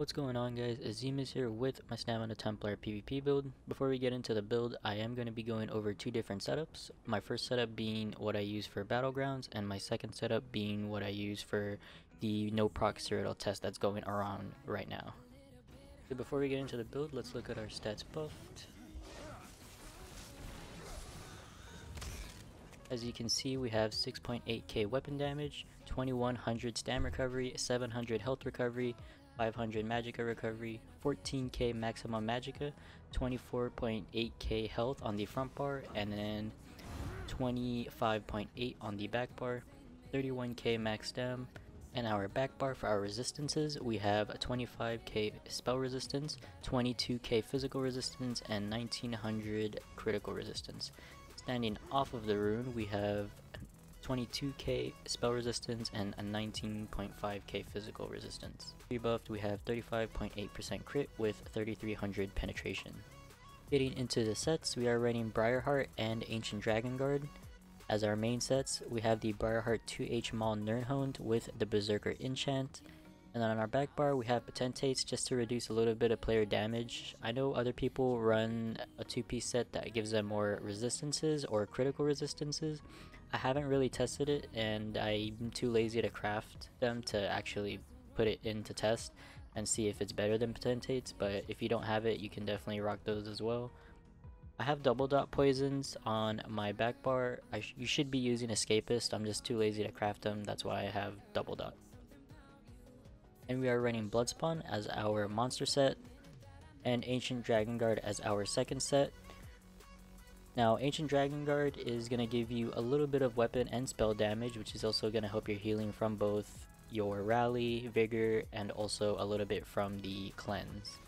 What's going on guys, Izimas here with my Stamina Templar PvP build. Before we get into the build, I am going to be going over two different setups. My first setup being what I use for Battlegrounds, and my second setup being what I use for the no proc Cyrodiil test that's going around right now. So before we get into the build, let's look at our stats buffed. As you can see, we have 6.8k weapon damage, 2100 stam recovery, 700 health recovery, 500 magicka recovery, 14k maximum magicka, 24.8k health on the front bar, and then 25.8 on the back bar, 31k max stam, and our back bar for our resistances, we have 25k spell resistance, 22k physical resistance, and 1900 critical resistance. Standing off of the rune, we have 22k spell resistance and a 19.5k physical resistance. Rebuffed, we have 35.8% crit with 3300 penetration. Getting into the sets, we are running Briarheart and Ancient Dragon Guard. As our main sets, we have the Briarheart 2H Maul Nirnhoned with the Berserker Enchant. And then on our back bar, we have Potentates just to reduce a little bit of player damage. I know other people run a two-piece set that gives them more resistances or critical resistances. I haven't really tested it and I'm too lazy to craft them to actually put it into test and see if it's better than potentates but if you don't have it you can definitely rock those as well. I have double dot poisons on my back bar. Sh you should be using escapist. I'm just too lazy to craft them. That's why I have double dot. And we are running Bloodspawn as our monster set and Ancient Dragon Guard as our second set. Now, Ancient Dragon Guard is going to give you a little bit of weapon and spell damage, which is also going to help your healing from both your Rally, Vigor, and also a little bit from the Cleanse.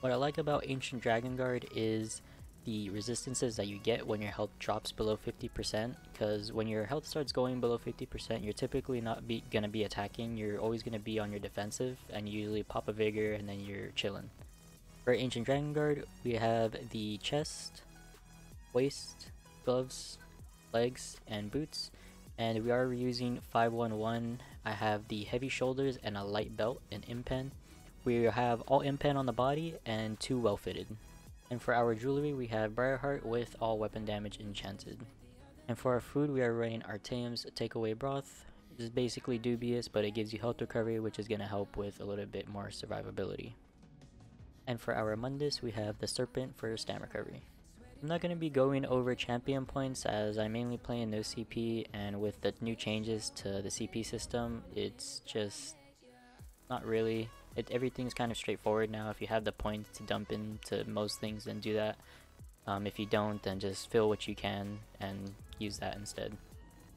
What I like about Ancient Dragon Guard is the resistances that you get when your health drops below 50% because when your health starts going below 50% you're typically not be gonna be attacking you're always gonna be on your defensive and you usually pop a vigor and then you're chilling for Ancient Dragon Guard, we have the chest, waist, gloves, legs, and boots. And we are using 511. I have the heavy shoulders and a light belt and impen. We have all impen on the body and two well fitted. And for our jewelry, we have Briarheart with all weapon damage enchanted. And for our food, we are running Artaeum's Takeaway Broth. This is basically dubious, but it gives you health recovery, which is going to help with a little bit more survivability. And for our Mundus, we have the Serpent for stam recovery. I'm not going to be going over champion points as I mainly play in no CP and with the new changes to the CP system, it's just not really. It, everything's kind of straightforward now. If you have the points to dump into most things, then do that. Um, if you don't, then just fill what you can and use that instead.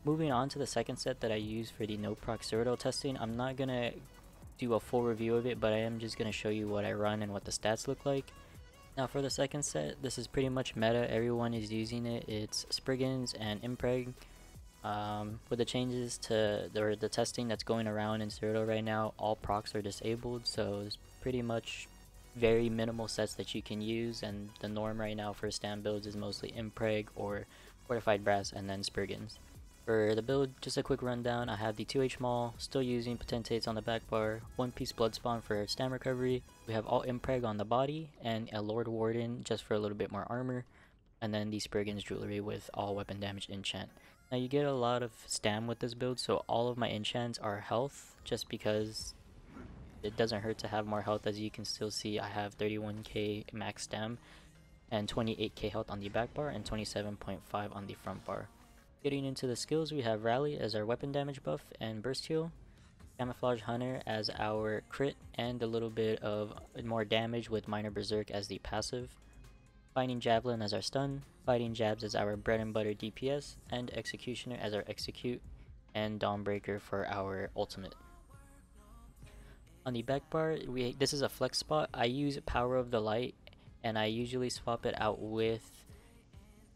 Moving on to the second set that I use for the no proc testing, I'm not going to do a full review of it, but I am just going to show you what I run and what the stats look like. Now for the second set, this is pretty much meta, everyone is using it, it's Spriggans and Impreg. Um, with the changes to the, the testing that's going around in Cyrodiil right now, all procs are disabled, so it's pretty much very minimal sets that you can use, and the norm right now for stam builds is mostly Impreg or Fortified Brass and then Spriggans. For the build, just a quick rundown, I have the 2H Maul, still using Potentates on the back bar, one piece Bloodspawn for stam recovery, we have all Impreg on the body, and a Lord Warden just for a little bit more armor, and then the Spriggan's Jewelry with all weapon damage enchant. Now you get a lot of stam with this build, so all of my enchants are health, just because it doesn't hurt to have more health as you can still see I have 31k max stam and 28k health on the back bar and 27.5 on the front bar. Getting into the skills, we have Rally as our weapon damage buff and burst heal. Camouflage Hunter as our crit and a little bit of more damage with Minor Berserk as the passive. Binding Javelin as our stun, Biting Jabs as our bread and butter DPS, and Executioner as our execute, and Dawnbreaker for our ultimate. On the back bar, we this is a flex spot. I use Power of the Light, and I usually swap it out with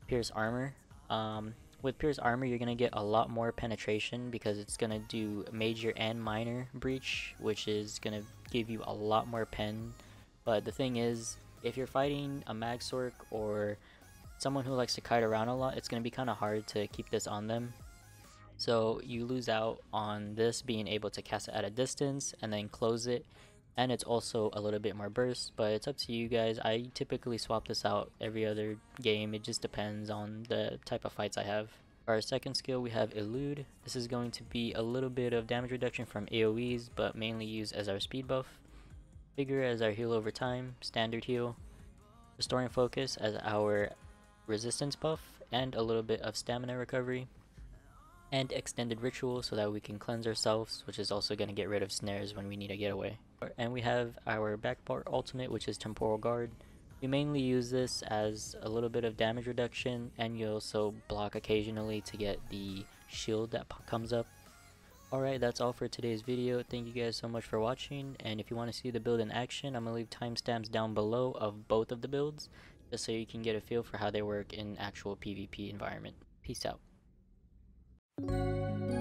Pierce Armor. Um, with Pierce Armor, you're going to get a lot more penetration because it's going to do major and minor breach, which is going to give you a lot more pen. But the thing is, if you're fighting a Magsorc or someone who likes to kite around a lot, it's going to be kind of hard to keep this on them. So you lose out on this being able to cast it at a distance and then close it. And it's also a little bit more burst, but it's up to you guys. I typically swap this out every other game. It just depends on the type of fights I have. Our second skill, we have Elude. This is going to be a little bit of damage reduction from AoEs, but mainly used as our speed buff. Vigor as our heal over time, standard heal. Restoring Focus as our resistance buff, and a little bit of stamina recovery. And Extended Ritual so that we can cleanse ourselves, which is also going to get rid of snares when we need a getaway. And we have our back part ultimate, which is Temporal Guard. We mainly use this as a little bit of damage reduction and you also block occasionally to get the shield that comes up. Alright, that's all for today's video. Thank you guys so much for watching and if you want to see the build in action, I'm going to leave timestamps down below of both of the builds just so you can get a feel for how they work in actual PvP environment. Peace out. Música